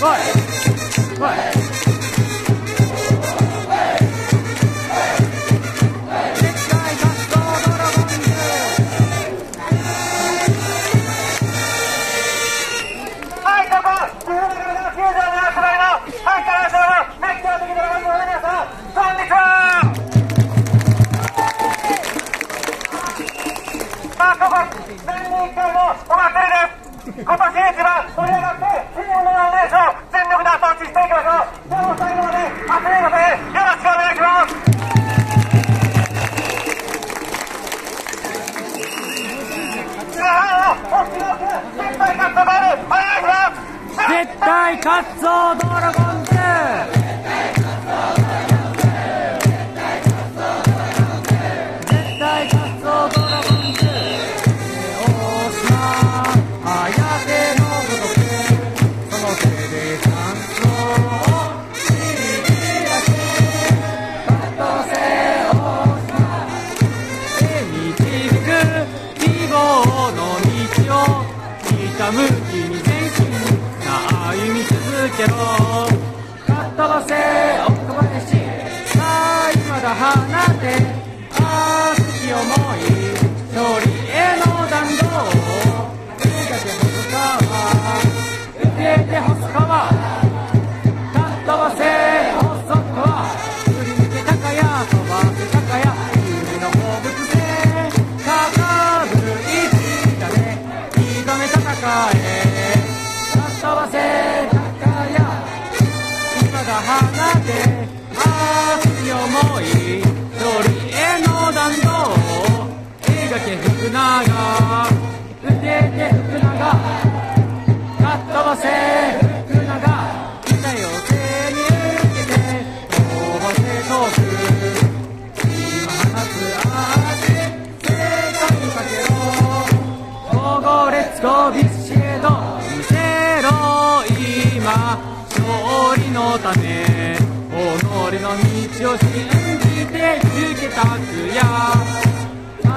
Right. 絶対勝つぞドラゴンズ君向き前進さあ歩み続けろ。かっ飛ばせ。長打て福永かっ飛ばせ福永痛いよ手に受けて飛ばせトークゴビシエド見せろ今勝利のため己の道を信じて行けたくや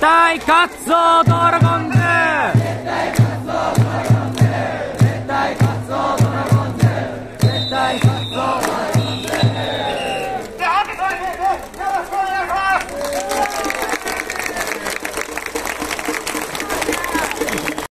対カツオドラゴン